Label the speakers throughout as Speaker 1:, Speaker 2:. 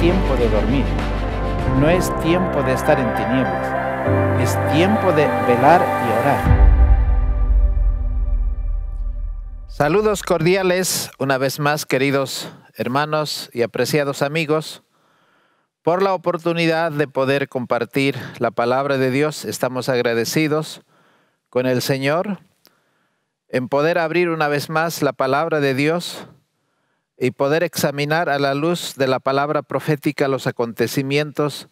Speaker 1: tiempo de dormir, no es tiempo de estar en tinieblas, es tiempo de velar y orar. Saludos cordiales una vez más, queridos hermanos y apreciados amigos. Por la oportunidad de poder compartir la palabra de Dios, estamos agradecidos con el Señor en poder abrir una vez más la palabra de Dios y poder examinar a la luz de la palabra profética los acontecimientos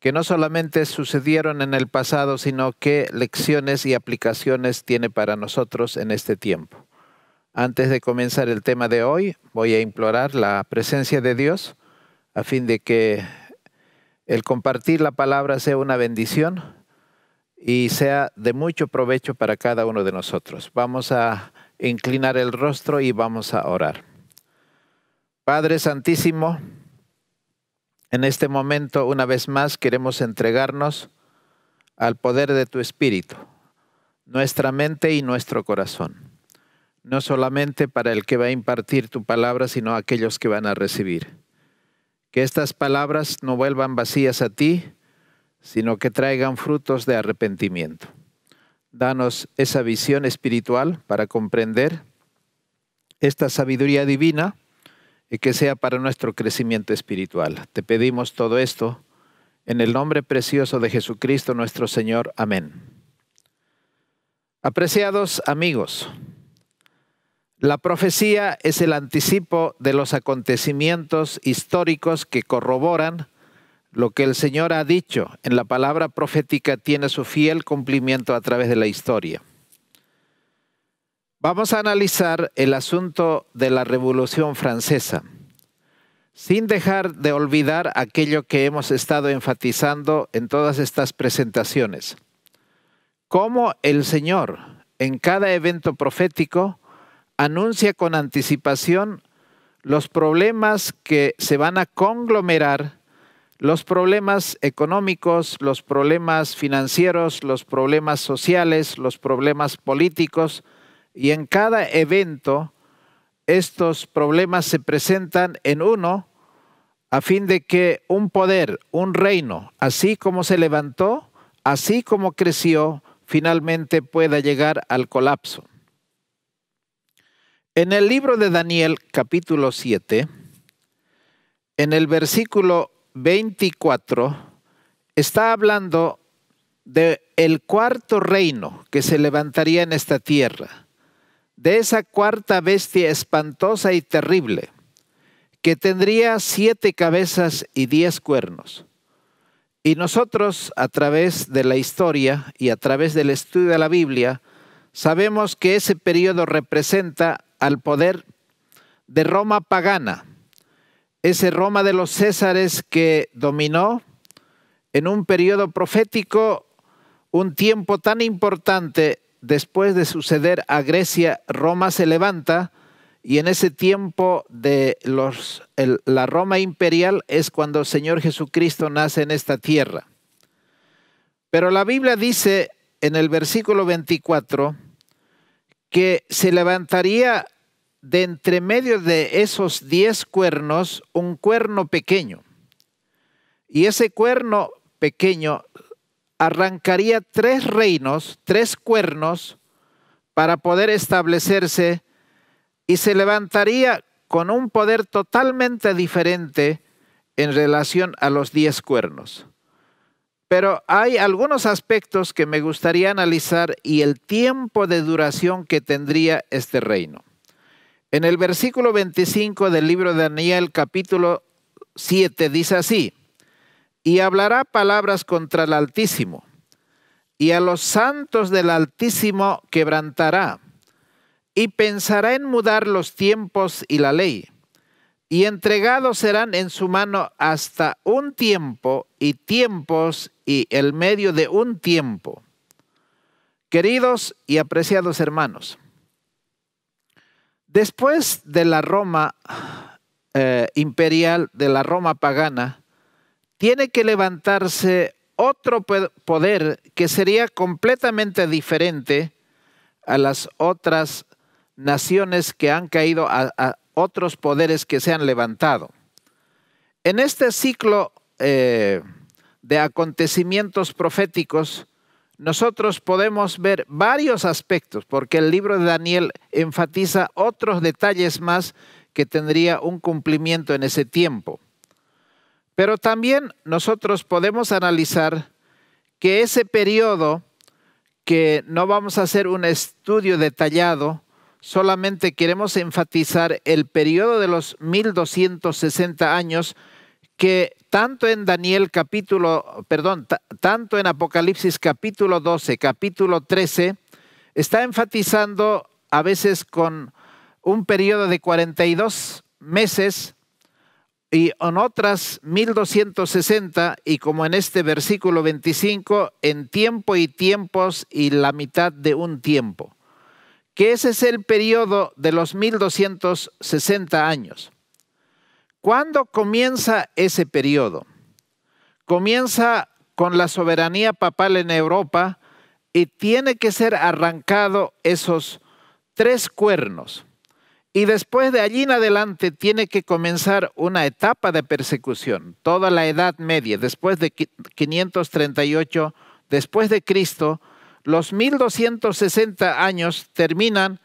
Speaker 1: que no solamente sucedieron en el pasado, sino qué lecciones y aplicaciones tiene para nosotros en este tiempo. Antes de comenzar el tema de hoy, voy a implorar la presencia de Dios a fin de que el compartir la palabra sea una bendición y sea de mucho provecho para cada uno de nosotros. Vamos a inclinar el rostro y vamos a orar. Padre Santísimo, en este momento una vez más queremos entregarnos al poder de tu Espíritu, nuestra mente y nuestro corazón no solamente para el que va a impartir tu palabra, sino aquellos que van a recibir. Que estas palabras no vuelvan vacías a ti, sino que traigan frutos de arrepentimiento. Danos esa visión espiritual para comprender esta sabiduría divina y que sea para nuestro crecimiento espiritual. Te pedimos todo esto en el nombre precioso de Jesucristo nuestro Señor. Amén. Apreciados amigos, la profecía es el anticipo de los acontecimientos históricos que corroboran lo que el Señor ha dicho en la palabra profética tiene su fiel cumplimiento a través de la historia. Vamos a analizar el asunto de la Revolución Francesa, sin dejar de olvidar aquello que hemos estado enfatizando en todas estas presentaciones. Cómo el Señor en cada evento profético anuncia con anticipación los problemas que se van a conglomerar, los problemas económicos, los problemas financieros, los problemas sociales, los problemas políticos, y en cada evento estos problemas se presentan en uno a fin de que un poder, un reino, así como se levantó, así como creció, finalmente pueda llegar al colapso. En el libro de Daniel capítulo 7, en el versículo 24, está hablando de el cuarto reino que se levantaría en esta tierra, de esa cuarta bestia espantosa y terrible, que tendría siete cabezas y diez cuernos. Y nosotros, a través de la historia y a través del estudio de la Biblia, sabemos que ese periodo representa al poder de Roma pagana, ese Roma de los Césares que dominó en un periodo profético un tiempo tan importante después de suceder a Grecia, Roma se levanta y en ese tiempo de los, la Roma imperial es cuando el Señor Jesucristo nace en esta tierra. Pero la Biblia dice en el versículo 24, que se levantaría de entre medio de esos diez cuernos un cuerno pequeño. Y ese cuerno pequeño arrancaría tres reinos, tres cuernos, para poder establecerse y se levantaría con un poder totalmente diferente en relación a los diez cuernos. Pero hay algunos aspectos que me gustaría analizar y el tiempo de duración que tendría este reino. En el versículo 25 del libro de Daniel capítulo 7 dice así, y hablará palabras contra el Altísimo, y a los santos del Altísimo quebrantará, y pensará en mudar los tiempos y la ley y entregados serán en su mano hasta un tiempo y tiempos y el medio de un tiempo. Queridos y apreciados hermanos, después de la Roma eh, imperial, de la Roma pagana, tiene que levantarse otro poder que sería completamente diferente a las otras naciones que han caído a, otros poderes que se han levantado. En este ciclo eh, de acontecimientos proféticos, nosotros podemos ver varios aspectos, porque el libro de Daniel enfatiza otros detalles más que tendría un cumplimiento en ese tiempo. Pero también nosotros podemos analizar que ese periodo, que no vamos a hacer un estudio detallado, solamente queremos enfatizar el periodo de los 1260 años que tanto en Daniel capítulo, perdón, tanto en Apocalipsis capítulo 12, capítulo 13, está enfatizando a veces con un periodo de 42 meses y en otras 1260 y como en este versículo 25, en tiempo y tiempos y la mitad de un tiempo. Que ese es el periodo de los 1260 años. ¿Cuándo comienza ese periodo? Comienza con la soberanía papal en Europa y tiene que ser arrancado esos tres cuernos. Y después de allí en adelante tiene que comenzar una etapa de persecución. Toda la Edad Media, después de 538 después de Cristo, los 1260 años terminan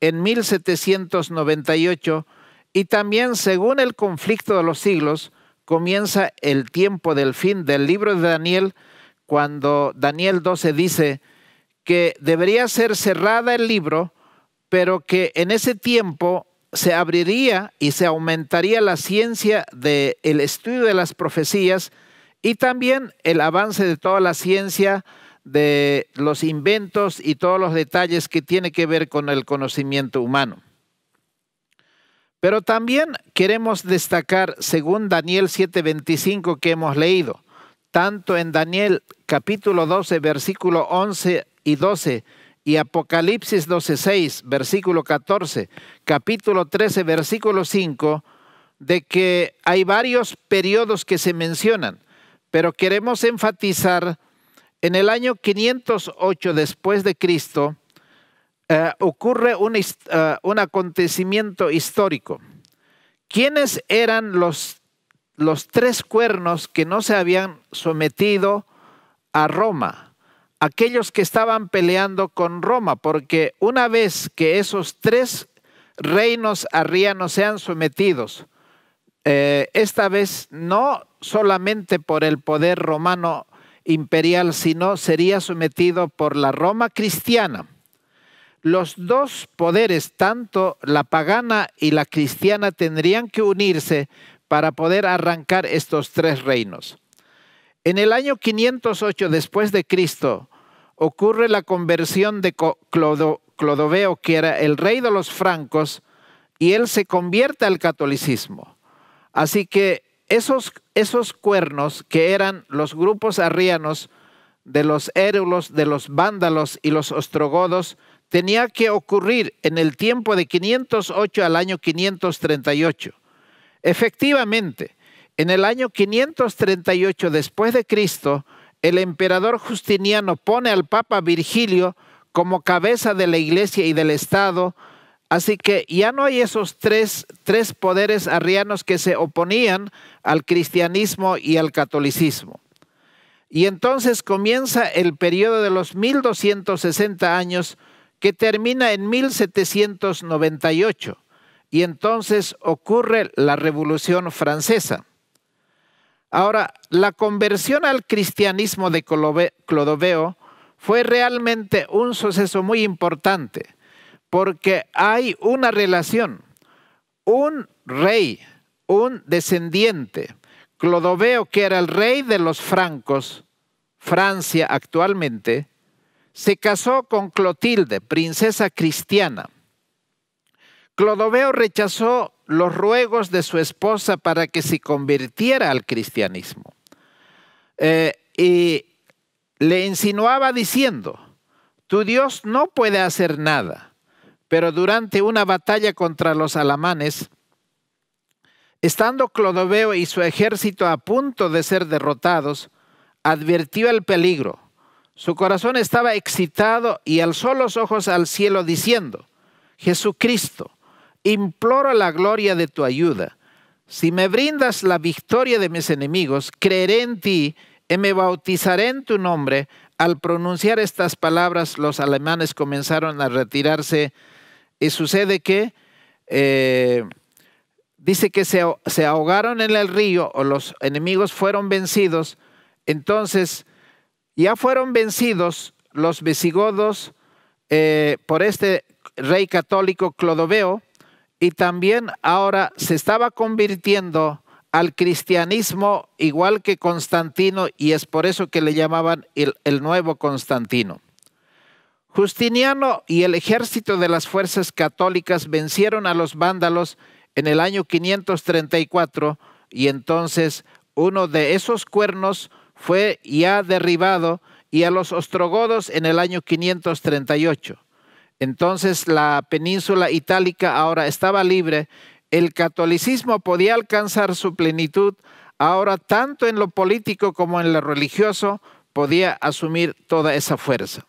Speaker 1: en 1798 y también, según el conflicto de los siglos, comienza el tiempo del fin del libro de Daniel, cuando Daniel 12 dice que debería ser cerrada el libro, pero que en ese tiempo se abriría y se aumentaría la ciencia del estudio de las profecías y también el avance de toda la ciencia de los inventos y todos los detalles que tiene que ver con el conocimiento humano. Pero también queremos destacar, según Daniel 7:25 que hemos leído, tanto en Daniel capítulo 12, versículo 11 y 12, y Apocalipsis 12:6, versículo 14, capítulo 13, versículo 5, de que hay varios periodos que se mencionan, pero queremos enfatizar en el año 508 después de Cristo, eh, ocurre un, eh, un, acontecimiento histórico. ¿Quiénes eran los, los tres cuernos que no se habían sometido a Roma? Aquellos que estaban peleando con Roma, porque una vez que esos tres reinos arrianos sean sometidos, eh, esta vez no solamente por el poder romano imperial, sino sería sometido por la Roma cristiana los dos poderes, tanto la pagana y la cristiana, tendrían que unirse para poder arrancar estos tres reinos. En el año 508 después de Cristo ocurre la conversión de Clodoveo, que era el rey de los francos, y él se convierte al catolicismo. Así que esos, esos cuernos que eran los grupos arrianos de los érulos, de los vándalos y los ostrogodos, tenía que ocurrir en el tiempo de 508 al año 538. Efectivamente, en el año 538 después de Cristo, el emperador Justiniano pone al Papa Virgilio como cabeza de la iglesia y del Estado, así que ya no hay esos tres, tres poderes arrianos que se oponían al cristianismo y al catolicismo. Y entonces comienza el periodo de los 1260 años que termina en 1798 y entonces ocurre la Revolución Francesa. Ahora, la conversión al cristianismo de Clodoveo fue realmente un suceso muy importante porque hay una relación, un rey, un descendiente, Clodoveo que era el rey de los francos, Francia actualmente, se casó con Clotilde, princesa cristiana. Clodoveo rechazó los ruegos de su esposa para que se convirtiera al cristianismo. Eh, y le insinuaba diciendo, tu Dios no puede hacer nada, pero durante una batalla contra los alamanes, estando Clodoveo y su ejército a punto de ser derrotados, advirtió el peligro su corazón estaba excitado y alzó los ojos al cielo diciendo, Jesucristo, imploro la gloria de tu ayuda. si me brindas la victoria de mis enemigos, creeré en ti y me bautizaré en tu nombre. Al pronunciar estas palabras, los alemanes comenzaron a retirarse y sucede que eh, dice que se, ahogaron en el río o los enemigos fueron vencidos. Entonces, ya fueron vencidos los visigodos eh, por este rey católico Clodoveo y también ahora se estaba convirtiendo al cristianismo igual que Constantino y es por eso que le llamaban el, nuevo Constantino. Justiniano y el ejército de las fuerzas católicas vencieron a los vándalos en el año 534 y entonces uno de esos cuernos fue ya derribado y a los ostrogodos en el año 538. Entonces la península itálica ahora estaba libre, el catolicismo podía alcanzar su plenitud, ahora tanto en lo político como en lo religioso podía asumir toda esa fuerza.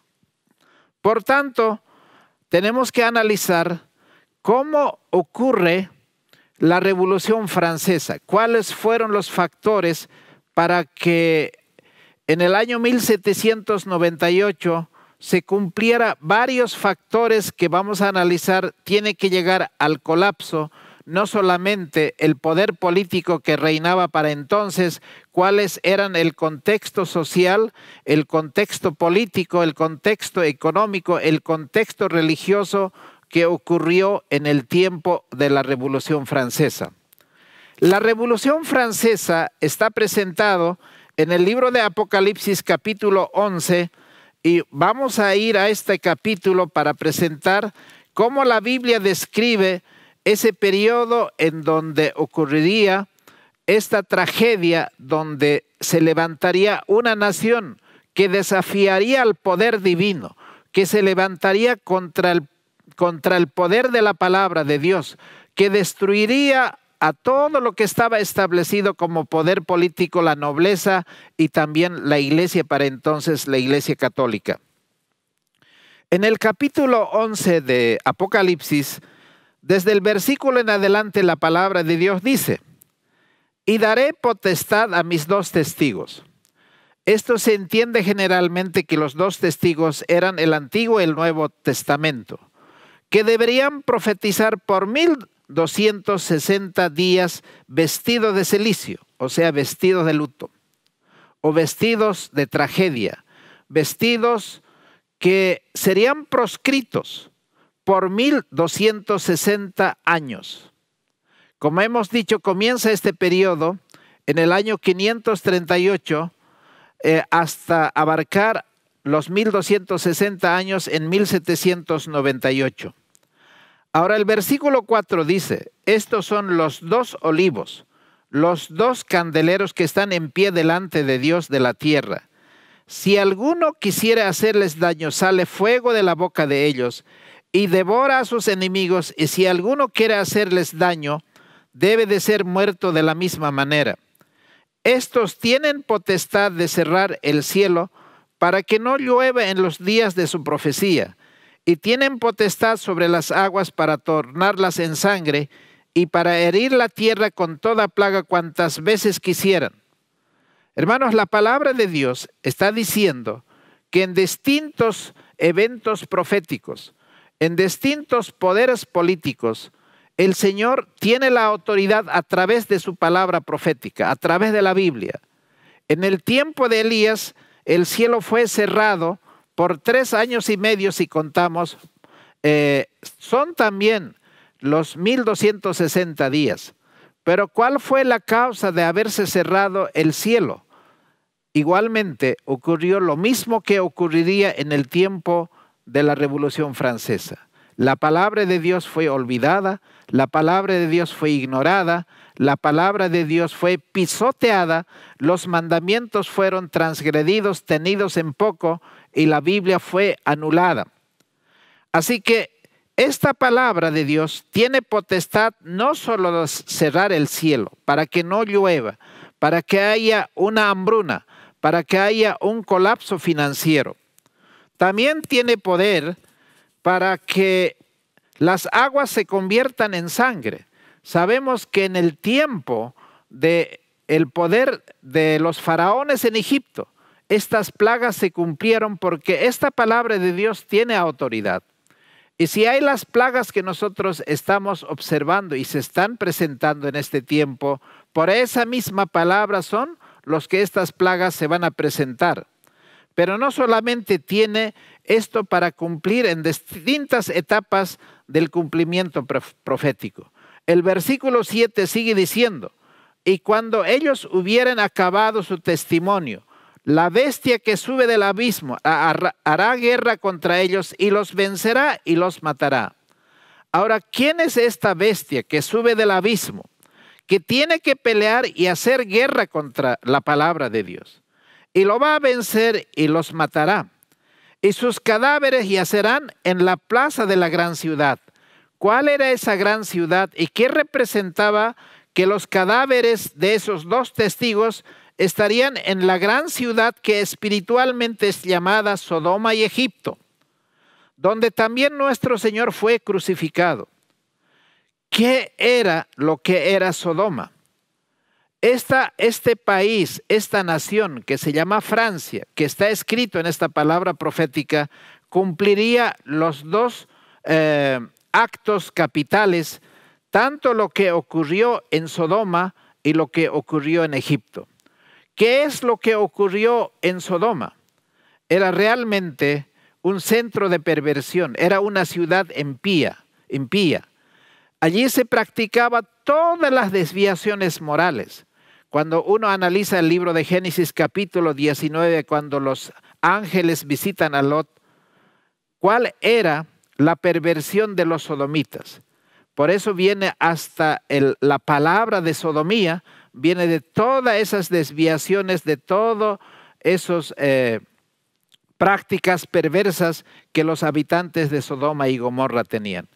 Speaker 1: Por tanto, tenemos que analizar cómo ocurre la Revolución Francesa, cuáles fueron los factores para que en el año 1798 se cumpliera varios factores que vamos a analizar, tiene que llegar al colapso, no solamente el poder político que reinaba para entonces, cuáles eran el contexto social, el contexto político, el contexto económico, el contexto religioso que ocurrió en el tiempo de la Revolución Francesa. La Revolución Francesa está presentado en el libro de Apocalipsis capítulo 11, y vamos a ir a este capítulo para presentar cómo la Biblia describe ese periodo en donde ocurriría esta tragedia, donde se levantaría una nación que desafiaría al poder divino, que se levantaría contra el, contra el poder de la palabra de Dios, que destruiría a todo lo que estaba establecido como poder político, la nobleza y también la iglesia para entonces, la iglesia católica. En el capítulo 11 de Apocalipsis, desde el versículo en adelante, la palabra de Dios dice, y daré potestad a mis dos testigos. Esto se entiende generalmente que los dos testigos eran el Antiguo y el Nuevo Testamento, que deberían profetizar por mil 260 días vestido de celicio, o sea, vestidos de luto, o vestidos de tragedia, vestidos que serían proscritos por 1260 años. Como hemos dicho, comienza este periodo en el año 538 eh, hasta abarcar los 1260 años en 1798. Ahora el versículo 4 dice, estos son los dos olivos, los dos candeleros que están en pie delante de Dios de la tierra. Si alguno quisiera hacerles daño, sale fuego de la boca de ellos y devora a sus enemigos, y si alguno quiere hacerles daño, debe de ser muerto de la misma manera. Estos tienen potestad de cerrar el cielo para que no llueva en los días de su profecía y tienen potestad sobre las aguas para tornarlas en sangre y para herir la tierra con toda plaga cuantas veces quisieran. Hermanos, la palabra de Dios está diciendo que en distintos eventos proféticos, en distintos poderes políticos, el Señor tiene la autoridad a través de su palabra profética, a través de la Biblia. En el tiempo de Elías, el cielo fue cerrado por tres años y medio, si contamos, eh, son también los 1260 días. Pero ¿cuál fue la causa de haberse cerrado el cielo? Igualmente ocurrió lo mismo que ocurriría en el tiempo de la Revolución Francesa. La palabra de Dios fue olvidada, la palabra de Dios fue ignorada, la palabra de Dios fue pisoteada, los mandamientos fueron transgredidos, tenidos en poco, y la Biblia fue anulada. Así que esta palabra de Dios tiene potestad no solo de cerrar el cielo para que no llueva, para que haya una hambruna, para que haya un colapso financiero. También tiene poder para que las aguas se conviertan en sangre, Sabemos que en el tiempo de el poder de los faraones en Egipto, estas plagas se cumplieron porque esta palabra de Dios tiene autoridad. Y si hay las plagas que nosotros estamos observando y se están presentando en este tiempo, por esa misma palabra son los que estas plagas se van a presentar. Pero no solamente tiene esto para cumplir en distintas etapas del cumplimiento profético. El versículo 7 sigue diciendo, y cuando ellos hubieran acabado su testimonio, la bestia que sube del abismo hará guerra contra ellos y los vencerá y los matará. Ahora, ¿quién es esta bestia que sube del abismo, que tiene que pelear y hacer guerra contra la palabra de Dios? Y lo va a vencer y los matará. Y sus cadáveres yacerán en la plaza de la gran ciudad. ¿Cuál era esa gran ciudad y qué representaba que los cadáveres de esos dos testigos estarían en la gran ciudad que espiritualmente es llamada Sodoma y Egipto, donde también nuestro Señor fue crucificado. ¿Qué era lo que era Sodoma? Esta, este país, esta nación que se llama Francia, que está escrito en esta palabra profética, cumpliría los dos eh, actos capitales, tanto lo que ocurrió en Sodoma y lo que ocurrió en Egipto. ¿Qué es lo que ocurrió en Sodoma? Era realmente un centro de perversión, era una ciudad impía, impía. Allí se practicaba todas las desviaciones morales. Cuando uno analiza el libro de Génesis capítulo 19, cuando los ángeles visitan a Lot, ¿cuál era la perversión de los sodomitas? Por eso viene hasta la palabra de sodomía, viene de todas esas desviaciones, de todas esas eh, prácticas perversas que los habitantes de Sodoma y Gomorra tenían.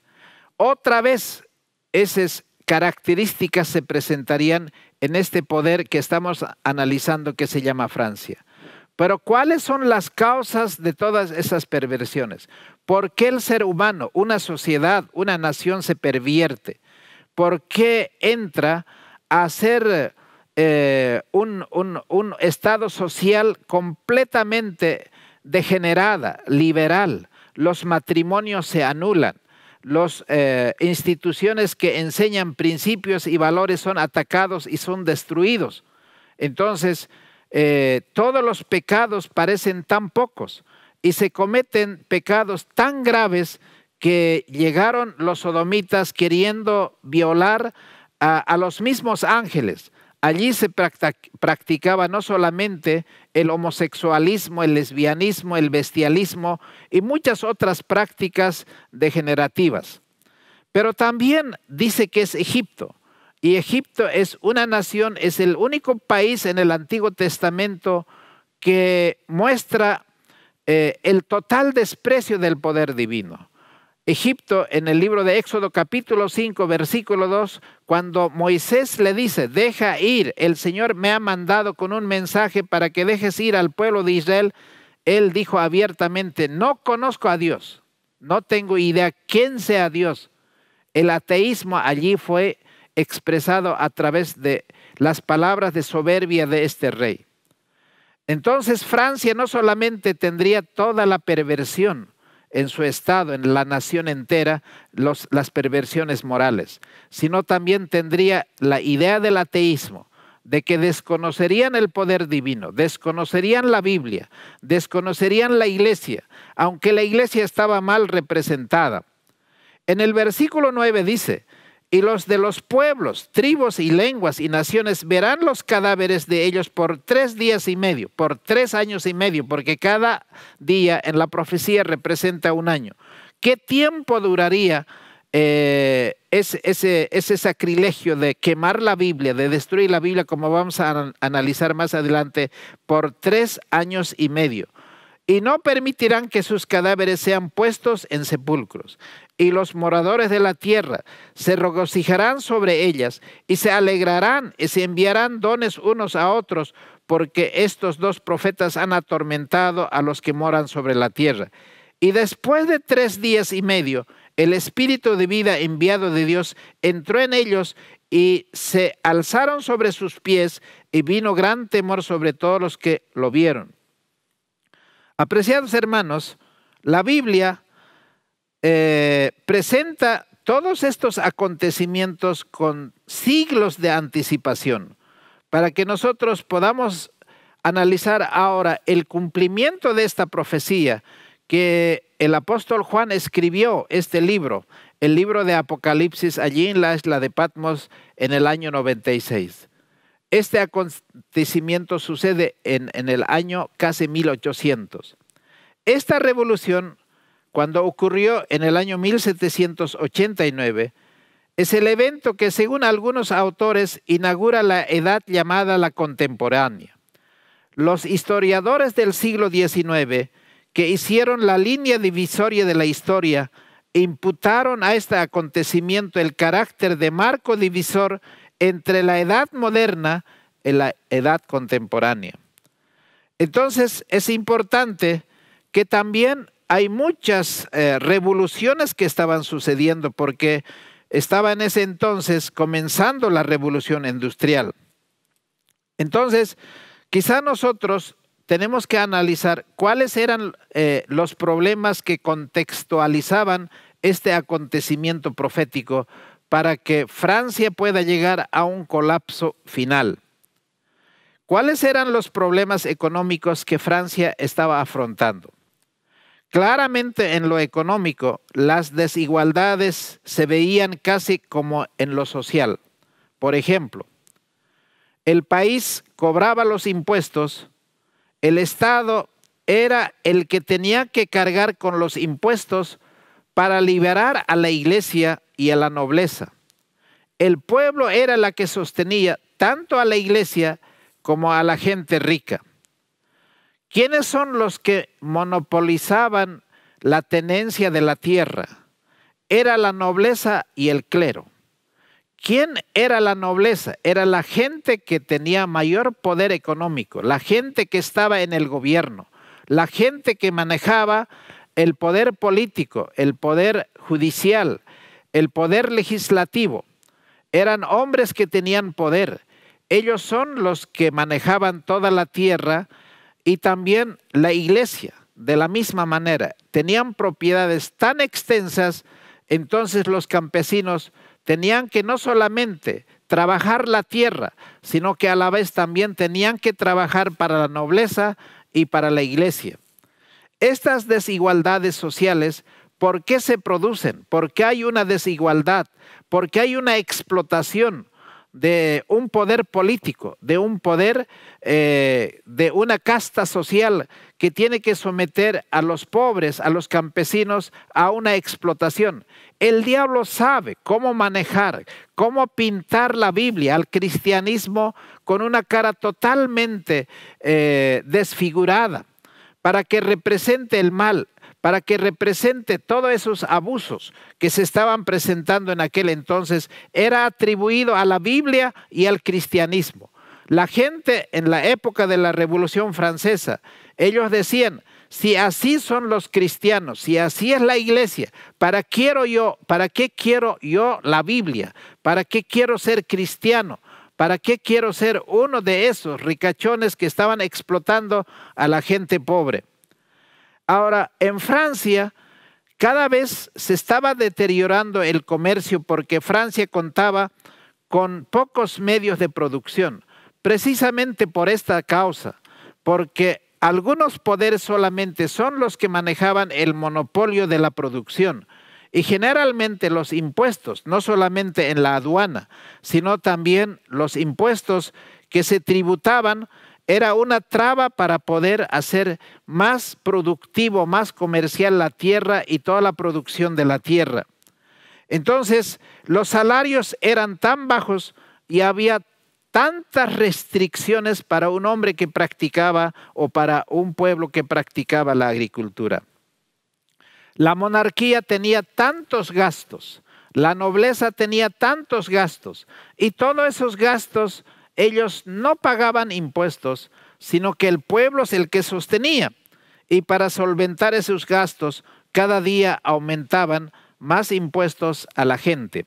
Speaker 1: Otra vez, esas características se presentarían en este poder que estamos analizando que se llama Francia. Pero ¿cuáles son las causas de todas esas perversiones? ¿Por qué el ser humano, una sociedad, una nación se pervierte? ¿Por qué entra a ser eh, un, estado social completamente degenerada, liberal. Los matrimonios se anulan. Las eh, instituciones que enseñan principios y valores son atacados y son destruidos. Entonces, eh, todos los pecados parecen tan pocos y se cometen pecados tan graves que llegaron los sodomitas queriendo violar a, los mismos ángeles. Allí se practicaba no solamente el homosexualismo, el lesbianismo, el bestialismo y muchas otras prácticas degenerativas. Pero también dice que es Egipto. Y Egipto es una nación, es el único país en el Antiguo Testamento que muestra eh, el total desprecio del poder divino. Egipto en el libro de Éxodo capítulo 5 versículo 2, cuando Moisés le dice, deja ir, el Señor me ha mandado con un mensaje para que dejes ir al pueblo de Israel, él dijo abiertamente, no conozco a Dios, no tengo idea quién sea Dios. El ateísmo allí fue expresado a través de las palabras de soberbia de este rey. Entonces Francia no solamente tendría toda la perversión, en su estado, en la nación entera, las perversiones morales, sino también tendría la idea del ateísmo, de que desconocerían el poder divino, desconocerían la Biblia, desconocerían la iglesia, aunque la iglesia estaba mal representada. En el versículo 9 dice, y los de los pueblos, tribus y lenguas y naciones verán los cadáveres de ellos por tres días y medio, por tres años y medio, porque cada día en la profecía representa un año. ¿Qué tiempo duraría eh, ese, ese, sacrilegio de quemar la Biblia, de destruir la Biblia, como vamos a analizar más adelante, por tres años y medio? y no permitirán que sus cadáveres sean puestos en sepulcros y los moradores de la tierra se regocijarán sobre ellas y se alegrarán y se enviarán dones unos a otros, porque estos dos profetas han atormentado a los que moran sobre la tierra. Y después de tres días y medio, el espíritu de vida enviado de Dios entró en ellos y se alzaron sobre sus pies y vino gran temor sobre todos los que lo vieron. Apreciados hermanos, la Biblia eh, presenta todos estos acontecimientos con siglos de anticipación para que nosotros podamos analizar ahora el cumplimiento de esta profecía que el apóstol Juan escribió este libro, el libro de Apocalipsis, allí en la isla de Patmos en el año 96. Este acontecimiento sucede en, en el año casi 1800. Esta revolución, cuando ocurrió en el año 1789, es el evento que según algunos autores inaugura la edad llamada la contemporánea. Los historiadores del siglo XIX que hicieron la línea divisoria de la historia imputaron a este acontecimiento el carácter de marco divisor entre la edad moderna y la edad contemporánea. Entonces es importante que también hay muchas eh, revoluciones que estaban sucediendo porque estaba en ese entonces comenzando la revolución industrial. Entonces, quizá nosotros tenemos que analizar cuáles eran eh, los problemas que contextualizaban este acontecimiento profético para que Francia pueda llegar a un colapso final. ¿Cuáles eran los problemas económicos que Francia estaba afrontando? Claramente en lo económico, las desigualdades se veían casi como en lo social. Por ejemplo, el país cobraba los impuestos, el Estado era el que tenía que cargar con los impuestos para liberar a la iglesia y a la nobleza. El pueblo era la que sostenía tanto a la iglesia como a la gente rica. ¿Quiénes son los que monopolizaban la tenencia de la tierra? Era la nobleza y el clero. ¿Quién era la nobleza? Era la gente que tenía mayor poder económico, la gente que estaba en el gobierno, la gente que manejaba el poder político, el poder judicial, el poder legislativo. Eran hombres que tenían poder. Ellos son los que manejaban toda la tierra y también la iglesia, de la misma manera, tenían propiedades tan extensas, entonces los campesinos tenían que no solamente trabajar la tierra, sino que a la vez también tenían que trabajar para la nobleza y para la iglesia. Estas desigualdades sociales, ¿por qué se producen? ¿Por qué hay una desigualdad? ¿Por qué hay una explotación? De un poder político, de un poder, eh, de una casta social que tiene que someter a los pobres, a los campesinos, a una explotación. El diablo sabe cómo manejar, cómo pintar la Biblia al cristianismo con una cara totalmente eh, desfigurada para que represente el mal, para que represente todos esos abusos que se estaban presentando en aquel entonces, era atribuido a la Biblia y al cristianismo. La gente en la época de la Revolución Francesa, ellos decían, si así son los cristianos, si así es la iglesia, ¿para quiero yo, para qué quiero yo la Biblia? ¿Para qué quiero ser cristiano? ¿Para qué quiero ser uno de esos ricachones que estaban explotando a la gente pobre? Ahora, en Francia, cada vez se estaba deteriorando el comercio porque Francia contaba con pocos medios de producción, precisamente por esta causa, porque algunos poderes solamente son los que manejaban el monopolio de la producción y generalmente los impuestos, no solamente en la aduana, sino también los impuestos que se tributaban era una traba para poder hacer más productivo, más comercial la tierra y toda la producción de la tierra. Entonces, los salarios eran tan bajos y había tantas restricciones para un hombre que practicaba o para un pueblo que practicaba la agricultura. La monarquía tenía tantos gastos, la nobleza tenía tantos gastos y todos esos gastos ellos no pagaban impuestos, sino que el pueblo es el que sostenía. Y para solventar esos gastos, cada día aumentaban más impuestos a la gente.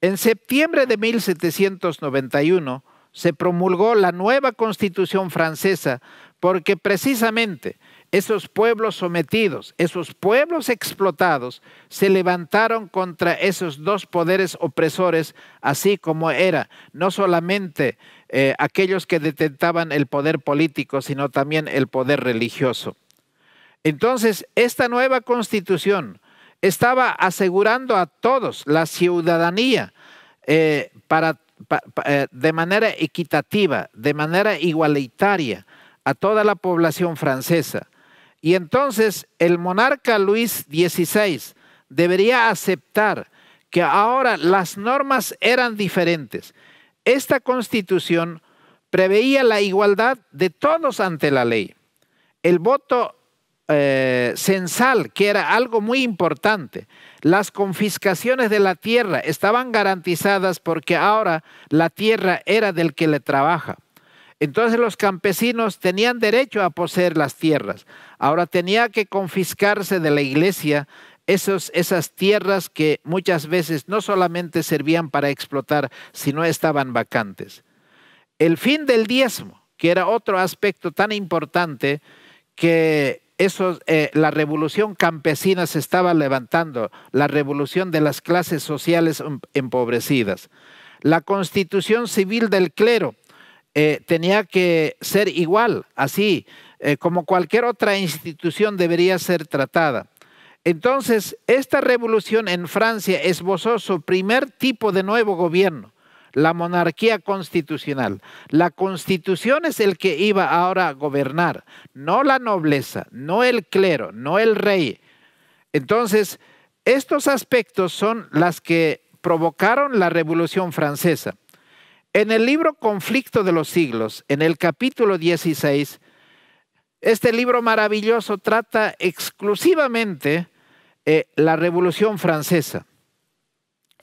Speaker 1: En septiembre de 1791 se promulgó la nueva constitución francesa porque precisamente esos pueblos sometidos, esos pueblos explotados, se levantaron contra esos dos poderes opresores, así como era no solamente eh, aquellos que detentaban el poder político, sino también el poder religioso. Entonces, esta nueva constitución estaba asegurando a todos la ciudadanía eh, para, eh, de manera equitativa, de manera igualitaria a toda la población francesa. Y entonces el monarca Luis XVI debería aceptar que ahora las normas eran diferentes. Esta constitución preveía la igualdad de todos ante la ley. El voto eh, censal, que era algo muy importante. Las confiscaciones de la tierra estaban garantizadas porque ahora la tierra era del que le trabaja. Entonces los campesinos tenían derecho a poseer las tierras. Ahora tenía que confiscarse de la iglesia esos, esas tierras que muchas veces no solamente servían para explotar, sino estaban vacantes. El fin del diezmo, que era otro aspecto tan importante que eh, la revolución campesina se estaba levantando, la revolución de las clases sociales em, empobrecidas. La constitución civil del clero, eh, tenía que ser igual, así eh, como cualquier otra institución debería ser tratada. Entonces, esta revolución en Francia esbozó su primer tipo de nuevo gobierno, la monarquía constitucional. La constitución es el que iba ahora a gobernar, no la nobleza, no el clero, no el rey. Entonces, estos aspectos son las que provocaron la revolución francesa. En el libro Conflicto de los Siglos, en el capítulo 16, este libro maravilloso trata exclusivamente eh, la Revolución Francesa.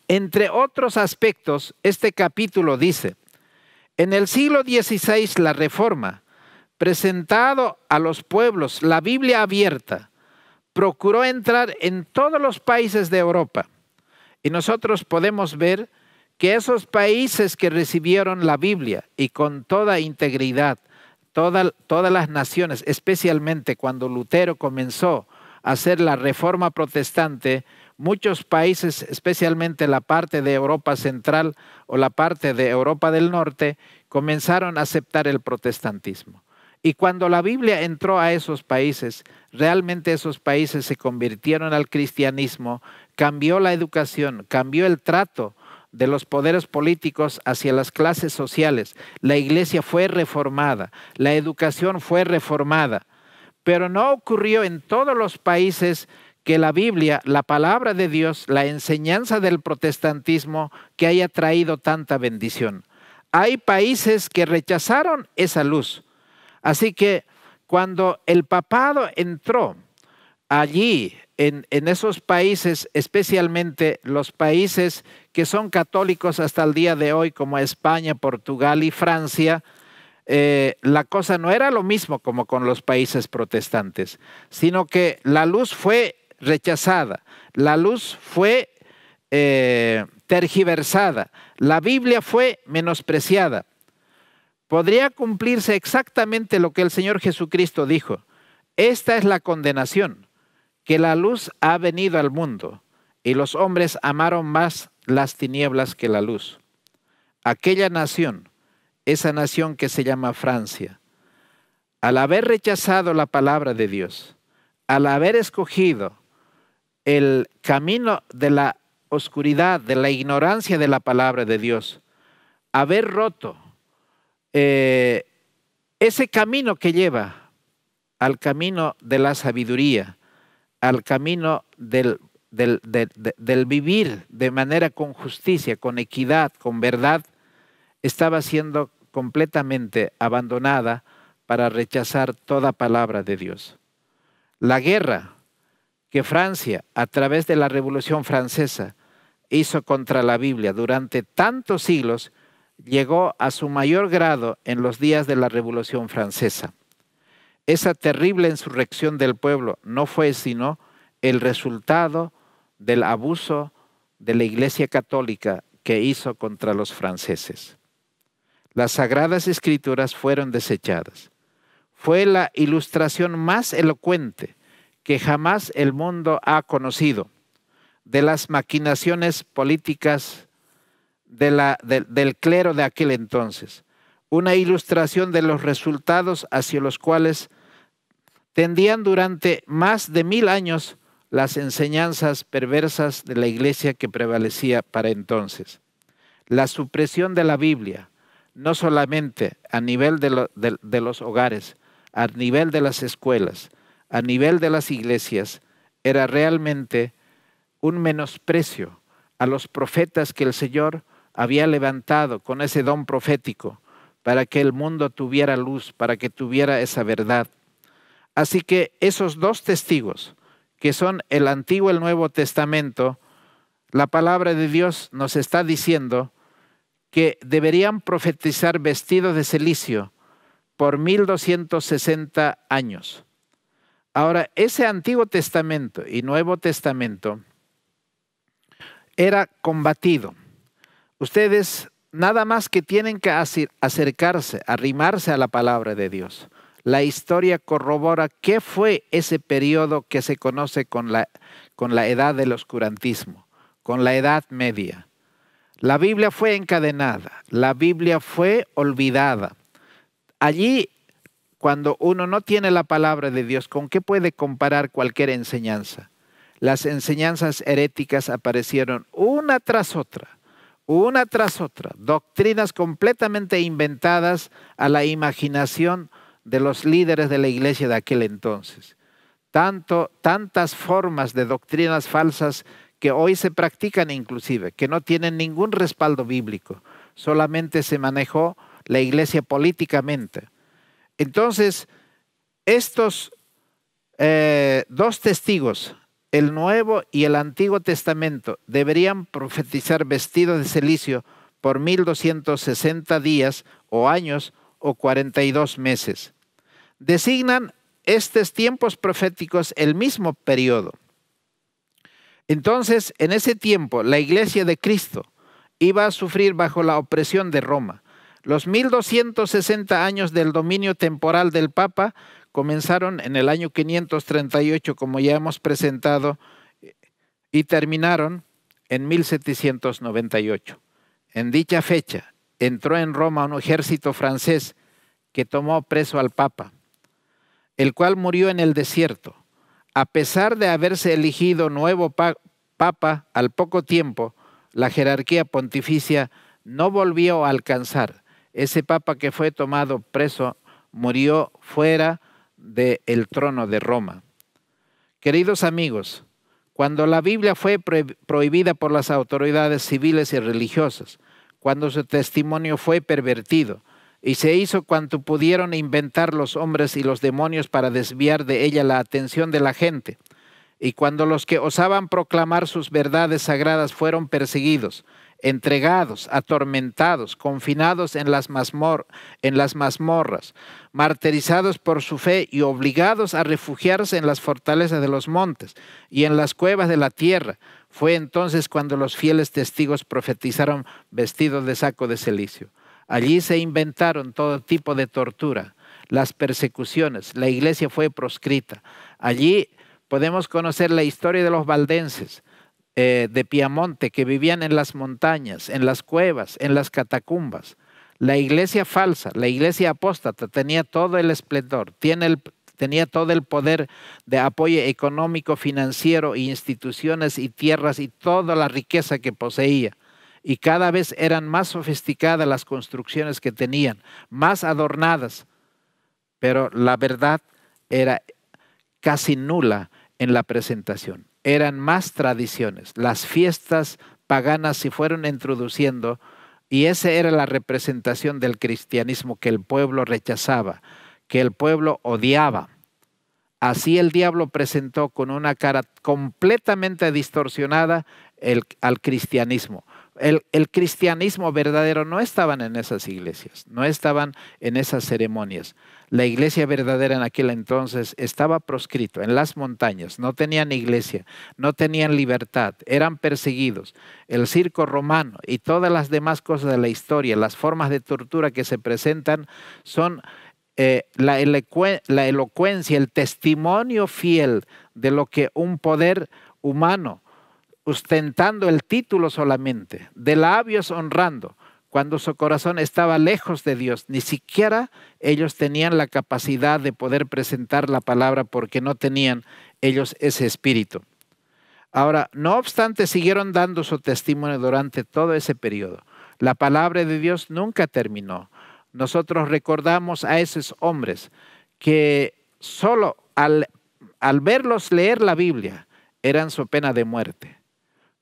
Speaker 1: Entre otros aspectos, este capítulo dice, en el siglo XVI la Reforma, presentado a los pueblos la Biblia abierta, procuró entrar en todos los países de Europa. Y nosotros podemos ver que esos países que recibieron la Biblia y con toda integridad, todas las naciones, especialmente cuando Lutero comenzó a hacer la reforma protestante, muchos países, especialmente la parte de Europa Central o la parte de Europa del Norte, comenzaron a aceptar el protestantismo. Y cuando la Biblia entró a esos países, realmente esos países se convirtieron al cristianismo, cambió la educación, cambió el trato de los poderes políticos hacia las clases sociales. La iglesia fue reformada, la educación fue reformada, pero no ocurrió en todos los países que la Biblia, la palabra de Dios, la enseñanza del protestantismo que haya traído tanta bendición. Hay países que rechazaron esa luz. Así que cuando el papado entró allí en, esos países, especialmente los países que son católicos hasta el día de hoy, como España, Portugal y Francia, eh, la cosa no era lo mismo como con los países protestantes, sino que la luz fue rechazada, la luz fue eh, tergiversada, la Biblia fue menospreciada. Podría cumplirse exactamente lo que el Señor Jesucristo dijo. Esta es la condenación que la luz ha venido al mundo y los hombres amaron más las tinieblas que la luz. Aquella nación, esa nación que se llama Francia, al haber rechazado la palabra de Dios, al haber escogido el camino de la oscuridad, de la ignorancia de la palabra de Dios, haber roto eh, ese camino que lleva al camino de la sabiduría, al camino del, del, vivir de manera con justicia, con equidad, con verdad, estaba siendo completamente abandonada para rechazar toda palabra de Dios. La guerra que Francia, a través de la Revolución Francesa, hizo contra la Biblia durante tantos siglos, llegó a su mayor grado en los días de la Revolución Francesa. Esa terrible insurrección del pueblo no fue sino el resultado del abuso de la Iglesia Católica que hizo contra los franceses. Las sagradas escrituras fueron desechadas. Fue la ilustración más elocuente que jamás el mundo ha conocido de las maquinaciones políticas del clero de aquel entonces. Una ilustración de los resultados hacia los cuales tendían durante más de mil años las enseñanzas perversas de la iglesia que prevalecía para entonces. La supresión de la Biblia, no solamente a nivel de, los hogares, a nivel de las escuelas, a nivel de las iglesias, era realmente un menosprecio a los profetas que el Señor había levantado con ese don profético para que el mundo tuviera luz, para que tuviera esa verdad. Así que esos dos testigos, que son el Antiguo y el Nuevo Testamento, la palabra de Dios nos está diciendo que deberían profetizar vestidos de celicio por 1260 años. Ahora, ese Antiguo Testamento y Nuevo Testamento era combatido. Ustedes nada más que tienen que acercarse, arrimarse a la palabra de Dios la historia corrobora qué fue ese periodo que se conoce con la, con la edad del oscurantismo, con la edad media. La Biblia fue encadenada, la Biblia fue olvidada. Allí, cuando uno no tiene la palabra de Dios, ¿con qué puede comparar cualquier enseñanza? Las enseñanzas heréticas aparecieron una tras otra, una tras otra, doctrinas completamente inventadas a la imaginación de los líderes de la iglesia de aquel entonces. Tanto, tantas formas de doctrinas falsas que hoy se practican inclusive, que no tienen ningún respaldo bíblico, solamente se manejó la iglesia políticamente. Entonces, estos eh, dos testigos, el Nuevo y el Antiguo Testamento, deberían profetizar vestidos de celicio por 1260 días o años o 42 meses. Designan estos tiempos proféticos el mismo periodo. Entonces, en ese tiempo, la iglesia de Cristo iba a sufrir bajo la opresión de Roma. Los 1260 años del dominio temporal del Papa comenzaron en el año 538, como ya hemos presentado, y terminaron en 1798. En dicha fecha, entró en Roma un ejército francés que tomó preso al Papa, el cual murió en el desierto. A pesar de haberse elegido nuevo Papa al poco tiempo, la jerarquía pontificia no volvió a alcanzar. Ese Papa que fue tomado preso murió fuera del trono de Roma. Queridos amigos, cuando la Biblia fue prohibida por las autoridades civiles y religiosas, cuando su testimonio fue pervertido, y se hizo cuanto pudieron inventar los hombres y los demonios para desviar de ella la atención de la gente. Y cuando los que osaban proclamar sus verdades sagradas fueron perseguidos, entregados, atormentados, confinados en las, mazmorras, martirizados por su fe y obligados a refugiarse en las fortalezas de los montes y en las cuevas de la tierra, fue entonces cuando los fieles testigos profetizaron vestidos de saco de celicio. Allí se inventaron todo tipo de tortura, las persecuciones, la iglesia fue proscrita. Allí podemos conocer la historia de los valdenses eh, de Piamonte que vivían en las montañas, en las cuevas, en las catacumbas. La iglesia falsa, la iglesia apóstata tenía todo el esplendor, tenía todo el poder de apoyo económico, financiero, instituciones y tierras y toda la riqueza que poseía. Y cada vez eran más sofisticadas las construcciones que tenían, más adornadas. Pero la verdad era casi nula en la presentación. Eran más tradiciones. Las fiestas paganas se fueron introduciendo y esa era la representación del cristianismo que el pueblo rechazaba que el pueblo odiaba. Así el diablo presentó con una cara completamente distorsionada al cristianismo. El, el, cristianismo verdadero no estaban en esas iglesias, no estaban en esas ceremonias. La iglesia verdadera en aquel entonces estaba proscrito en las montañas, no tenían iglesia, no tenían libertad, eran perseguidos. El circo romano y todas las demás cosas de la historia, las formas de tortura que se presentan son eh, la, la elocuencia, el testimonio fiel de lo que un poder humano, ostentando el título solamente, de labios honrando, cuando su corazón estaba lejos de Dios. Ni siquiera ellos tenían la capacidad de poder presentar la palabra porque no tenían ellos ese espíritu. Ahora, no obstante, siguieron dando su testimonio durante todo ese periodo. La palabra de Dios nunca terminó. Nosotros recordamos a esos hombres que solo al, al verlos leer la Biblia eran su pena de muerte.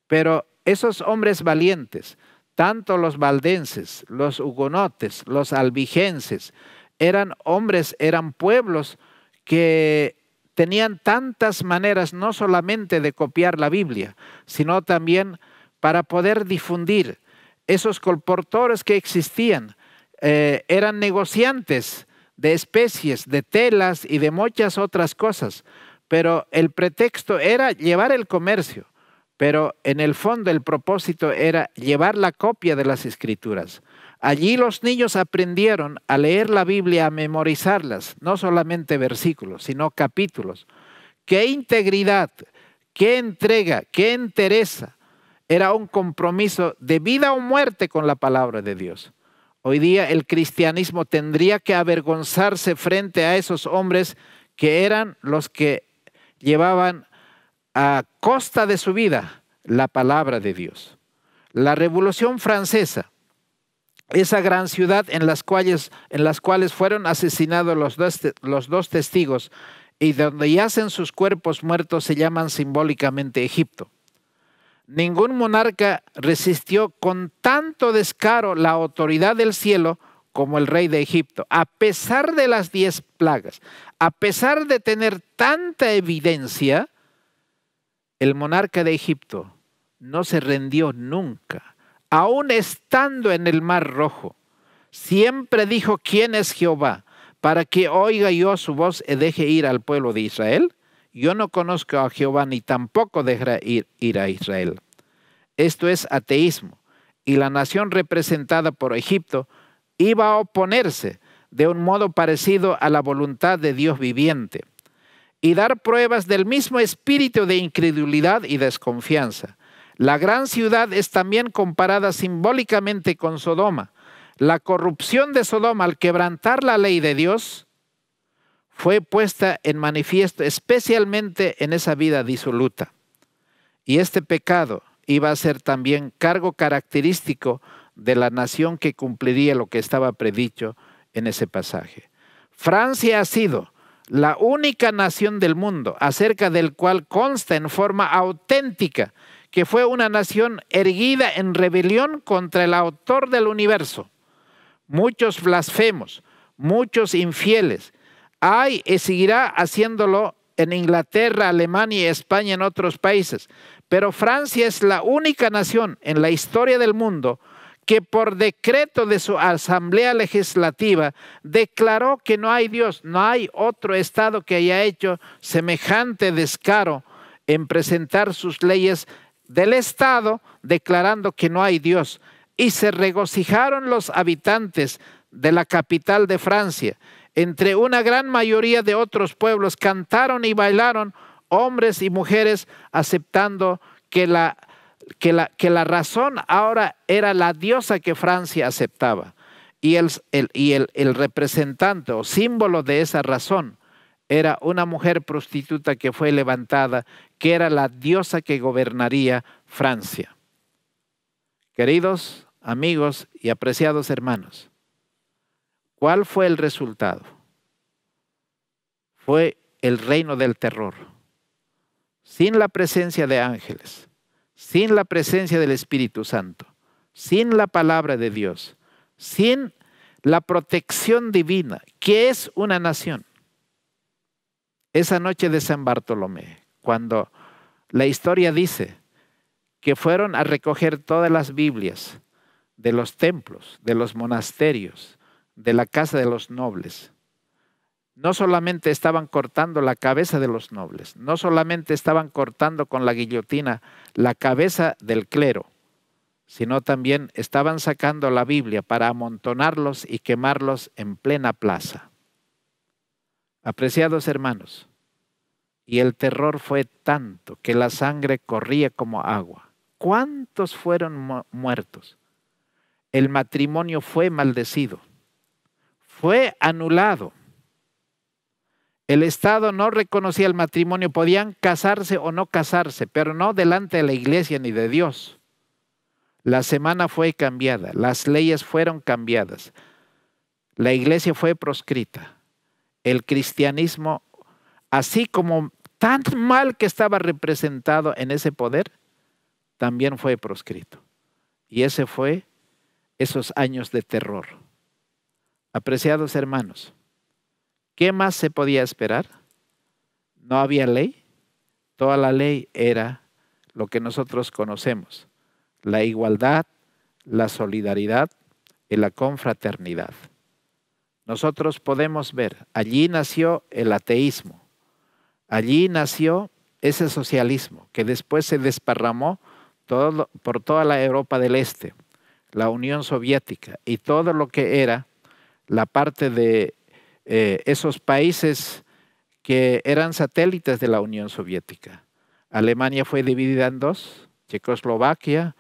Speaker 1: Pero esos hombres valientes, tanto los valdenses, los hugonotes, los albigenses, eran hombres, eran pueblos que tenían tantas maneras no solamente de copiar la Biblia, sino también para poder difundir esos colportores que existían. Eh, eran negociantes de especies, de telas y de muchas otras cosas, pero el pretexto era llevar el comercio pero en el fondo el propósito era llevar la copia de las escrituras. Allí los niños aprendieron a leer la Biblia, a memorizarlas, no solamente versículos, sino capítulos. Qué integridad, qué entrega, qué entereza. Era un compromiso de vida o muerte con la palabra de Dios. Hoy día el cristianismo tendría que avergonzarse frente a esos hombres que eran los que llevaban a costa de su vida la palabra de Dios. La Revolución Francesa, esa gran ciudad en las cuales, en las cuales fueron asesinados los dos, los dos testigos y donde yacen sus cuerpos muertos se llaman simbólicamente Egipto. Ningún monarca resistió con tanto descaro la autoridad del cielo como el rey de Egipto, a pesar de las diez plagas, a pesar de tener tanta evidencia, el monarca de Egipto no se rindió nunca, aun estando en el mar rojo. Siempre dijo, ¿quién es Jehová? Para que oiga yo su voz y deje ir al pueblo de Israel. Yo no conozco a Jehová ni tampoco dejará ir, ir a Israel. Esto es ateísmo. Y la nación representada por Egipto iba a oponerse de un modo parecido a la voluntad de Dios viviente y dar pruebas del mismo espíritu de incredulidad y desconfianza. La gran ciudad es también comparada simbólicamente con Sodoma. La corrupción de Sodoma al quebrantar la ley de Dios fue puesta en manifiesto especialmente en esa vida disoluta. Y este pecado iba a ser también cargo característico de la nación que cumpliría lo que estaba predicho en ese pasaje. Francia ha sido la única nación del mundo acerca del cual consta en forma auténtica que fue una nación erguida en rebelión contra el autor del universo. Muchos blasfemos, muchos infieles. Hay y seguirá haciéndolo en Inglaterra, Alemania y España en otros países. Pero Francia es la única nación en la historia del mundo que por decreto de su asamblea legislativa declaró que no hay Dios, no hay otro Estado que haya hecho semejante descaro en presentar sus leyes del Estado declarando que no hay Dios. Y se regocijaron los habitantes de la capital de Francia. Entre una gran mayoría de otros pueblos cantaron y bailaron hombres y mujeres aceptando que la que la, que la razón ahora era la diosa que Francia aceptaba. Y, el, y el, el representante o símbolo de esa razón era una mujer prostituta que fue levantada, que era la diosa que gobernaría Francia. Queridos amigos y apreciados hermanos, ¿cuál fue el resultado? Fue el reino del terror, sin la presencia de ángeles, sin la presencia del Espíritu Santo, sin la palabra de Dios, sin la protección divina, que es una nación. Esa noche de San Bartolomé, cuando la historia dice que fueron a recoger todas las Biblias de los templos, de los monasterios, de la casa de los nobles, no solamente estaban cortando la cabeza de los nobles, no solamente estaban cortando con la guillotina la cabeza del clero, sino también estaban sacando la Biblia para amontonarlos y quemarlos en plena plaza. Apreciados hermanos, y el terror fue tanto que la sangre corría como agua. ¿Cuántos fueron muertos? El matrimonio fue maldecido, fue anulado el Estado no reconocía el matrimonio, podían casarse o no casarse, pero no delante de la iglesia ni de Dios. La semana fue cambiada, las leyes fueron cambiadas, la iglesia fue proscrita, el cristianismo, así como tan mal que estaba representado en ese poder, también fue proscrito. Y ese fue esos años de terror. Apreciados hermanos, ¿Qué más se podía esperar? No había ley. Toda la ley era lo que nosotros conocemos, la igualdad, la solidaridad y la confraternidad. Nosotros podemos ver, allí nació el ateísmo, allí nació ese socialismo que después se desparramó por toda la Europa del Este, la Unión Soviética y todo lo que era la parte de eh, esos países que eran satélites de la Unión Soviética. Alemania fue dividida en dos, Checoslovaquia,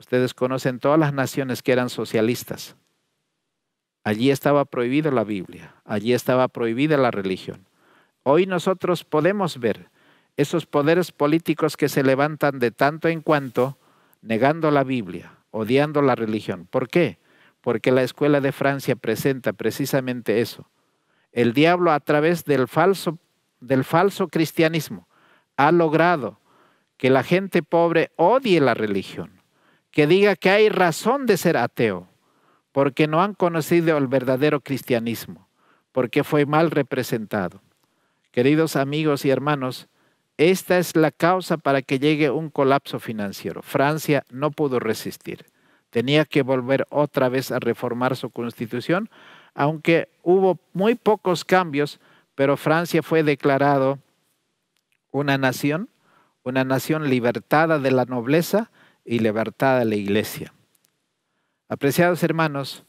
Speaker 1: ustedes conocen todas las naciones que eran socialistas. Allí estaba prohibida la Biblia, allí estaba prohibida la religión. Hoy nosotros podemos ver esos poderes políticos que se levantan de tanto en cuanto negando la Biblia, odiando la religión. ¿Por qué? Porque la escuela de Francia presenta precisamente eso. El diablo a través del falso, cristianismo ha logrado que la gente pobre odie la religión, que diga que hay razón de ser ateo, porque no han conocido el verdadero cristianismo, porque fue mal representado. Queridos amigos y hermanos, esta es la causa para que llegue un colapso financiero. Francia no pudo resistir. Tenía que volver otra vez a reformar su constitución aunque hubo muy pocos cambios, pero Francia fue declarado una nación, una nación libertada de la nobleza y libertada de la iglesia. Apreciados hermanos,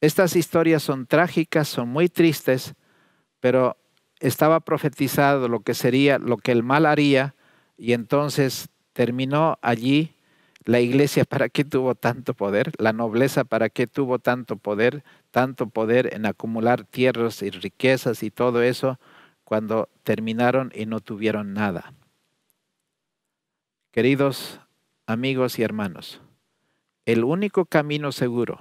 Speaker 1: estas historias son trágicas, son muy tristes, pero estaba profetizado lo que sería, lo que el mal haría, y entonces terminó allí la iglesia, ¿para qué tuvo tanto poder? La nobleza, ¿para qué tuvo tanto poder? Tanto poder en acumular tierras y riquezas y todo eso cuando terminaron y no tuvieron nada. Queridos amigos y hermanos, el único camino seguro,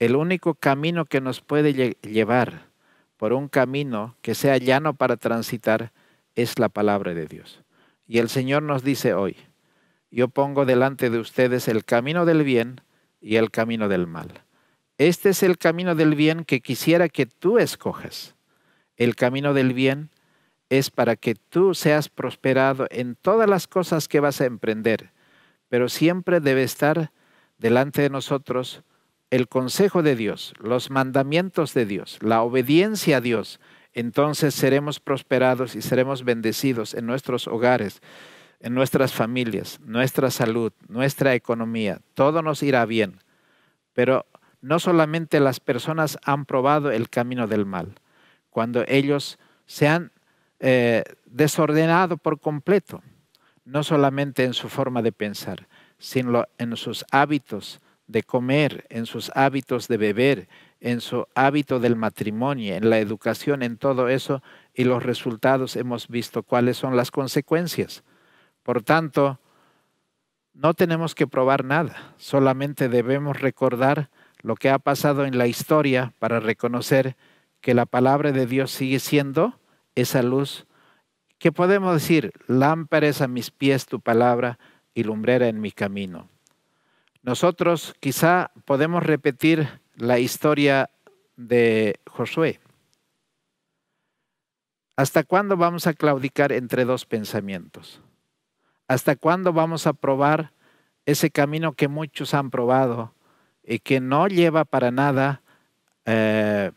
Speaker 1: el único camino que nos puede llevar por un camino que sea llano para transitar es la palabra de Dios. Y el Señor nos dice hoy, yo pongo delante de ustedes el camino del bien y el camino del mal. Este es el camino del bien que quisiera que tú escojas. El camino del bien es para que tú seas prosperado en todas las cosas que vas a emprender, pero siempre debe estar delante de nosotros el consejo de Dios, los mandamientos de Dios, la obediencia a Dios. Entonces seremos prosperados y seremos bendecidos en nuestros hogares en nuestras familias, nuestra salud, nuestra economía, todo nos irá bien. Pero no solamente las personas han probado el camino del mal, cuando ellos se han eh, desordenado por completo, no solamente en su forma de pensar, sino en sus hábitos de comer, en sus hábitos de beber, en su hábito del matrimonio, en la educación, en todo eso, y los resultados hemos visto cuáles son las consecuencias. Por tanto, no tenemos que probar nada, solamente debemos recordar lo que ha pasado en la historia para reconocer que la palabra de Dios sigue siendo esa luz que podemos decir, lámpara es a mis pies tu palabra y lumbrera en mi camino. Nosotros quizá podemos repetir la historia de Josué. ¿Hasta cuándo vamos a claudicar entre dos pensamientos? ¿Hasta cuándo vamos a probar ese camino que muchos han probado y que no lleva para nada eh,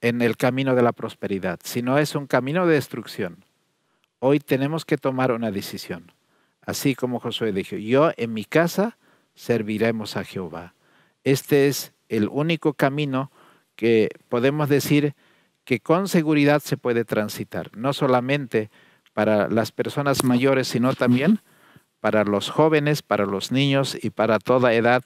Speaker 1: en el camino de la prosperidad, sino es un camino de destrucción. Hoy tenemos que tomar una decisión. Así como Josué dijo, yo en mi casa serviremos a Jehová. Este es el único camino que podemos decir que con seguridad se puede transitar, no solamente para las personas mayores, sino también para los jóvenes, para los niños y para toda edad,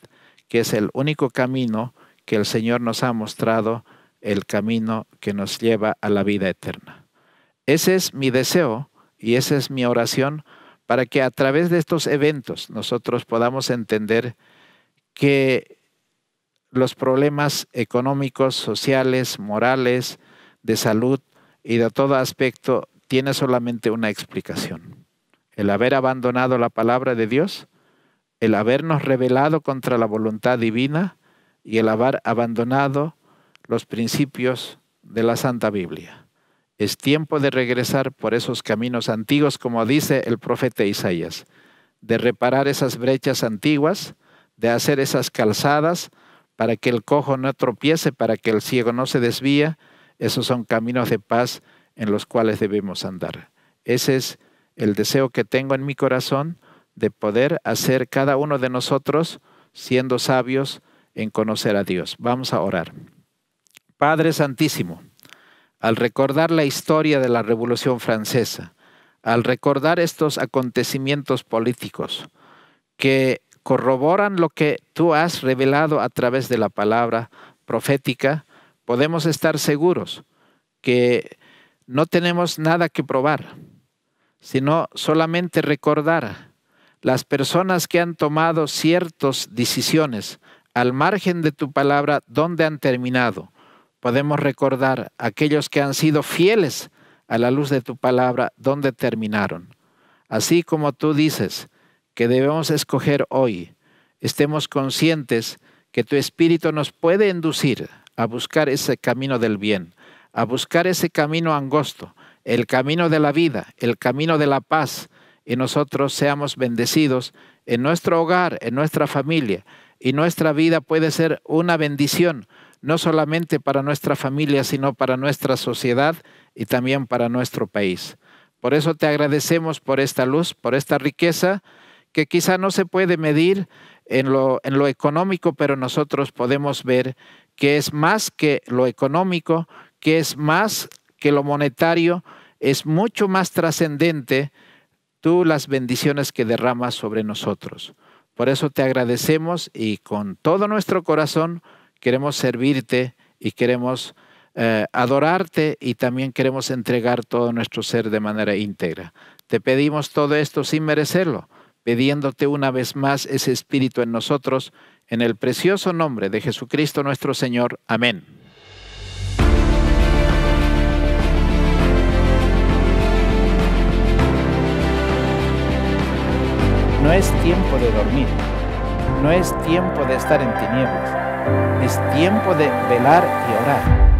Speaker 1: que es el único camino que el Señor nos ha mostrado, el camino que nos lleva a la vida eterna. Ese es mi deseo y esa es mi oración para que a través de estos eventos nosotros podamos entender que los problemas económicos, sociales, morales, de salud y de todo aspecto tiene solamente una explicación. El haber abandonado la palabra de Dios, el habernos rebelado contra la voluntad divina y el haber abandonado los principios de la Santa Biblia. Es tiempo de regresar por esos caminos antiguos, como dice el profeta Isaías, de reparar esas brechas antiguas, de hacer esas calzadas para que el cojo no tropiece, para que el ciego no se desvíe. Esos son caminos de paz en los cuales debemos andar. Ese es el deseo que tengo en mi corazón de poder hacer cada uno de nosotros siendo sabios en conocer a Dios. Vamos a orar. Padre Santísimo, al recordar la historia de la Revolución Francesa, al recordar estos acontecimientos políticos que corroboran lo que tú has revelado a través de la palabra profética, podemos estar seguros que no tenemos nada que probar, sino solamente recordar las personas que han tomado ciertas decisiones al margen de tu palabra, ¿dónde han terminado? Podemos recordar aquellos que han sido fieles a la luz de tu palabra, ¿dónde terminaron? Así como tú dices que debemos escoger hoy, estemos conscientes que tu espíritu nos puede inducir a buscar ese camino del bien, a buscar ese camino angosto, el camino de la vida, el camino de la paz, y nosotros seamos bendecidos en nuestro hogar, en nuestra familia, y nuestra vida puede ser una bendición, no solamente para nuestra familia, sino para nuestra sociedad y también para nuestro país. Por eso te agradecemos por esta luz, por esta riqueza que quizá no se puede medir en lo, económico, pero nosotros podemos ver que es más que lo económico, que es más que lo monetario, es mucho más trascendente tú las bendiciones que derramas sobre nosotros. Por eso te agradecemos y con todo nuestro corazón queremos servirte y queremos eh, adorarte y también queremos entregar todo nuestro ser de manera íntegra. Te pedimos todo esto sin merecerlo pidiéndote una vez más ese Espíritu en nosotros, en el precioso nombre de Jesucristo nuestro Señor. Amén. No es tiempo de dormir, no es tiempo de estar en tinieblas, es tiempo de velar y orar